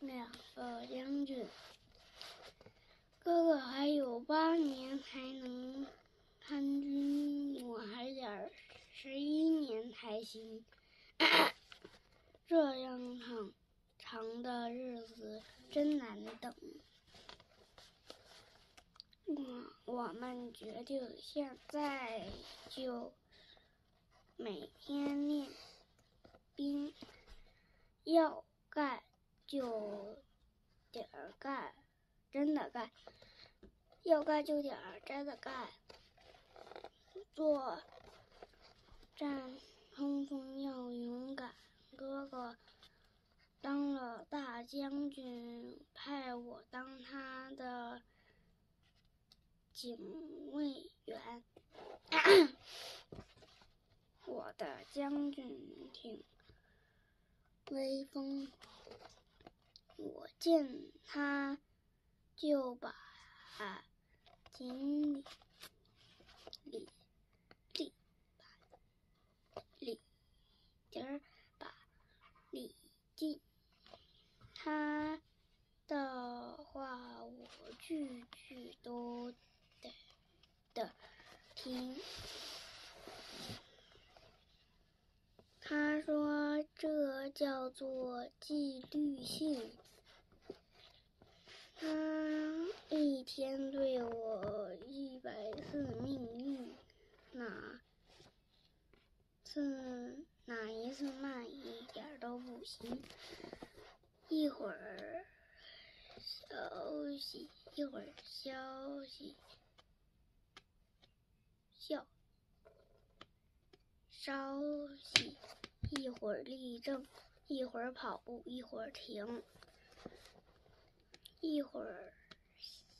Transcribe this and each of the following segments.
两个将军。哥哥还有八年才能参军，我还得十一年才行。这样长长的日子真难等。我我们决定现在就每天练兵，要干就点儿干，真的干。要干就点儿真的干，作战冲锋要勇敢。哥哥当了大将军，派我当他的警卫员。我的将军挺威风，我见他就把。经理李李把李丁儿把李进，他的话我句句都得的听。他说这叫做纪律性。他一天对我一百次命令，哪次哪一次慢一点都不行。一会儿消息，一会儿消息，笑，稍息，一会儿立正，一会儿跑步，一会儿停。一会儿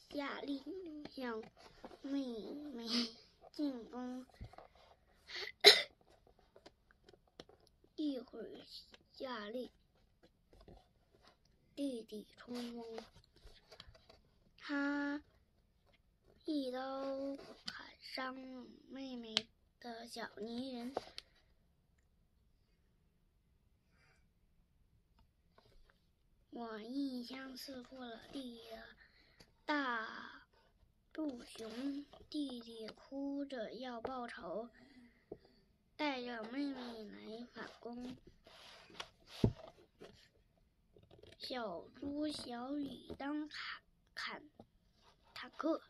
下令向妹妹进攻，一会儿下令弟弟冲锋。他一刀砍伤妹妹的小泥人。我一枪刺破了弟弟的大肚熊，弟弟哭着要报仇，带着妹妹来反攻。小猪小李当砍砍坦克，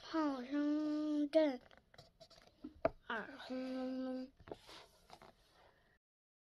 炮声震，耳轰隆隆。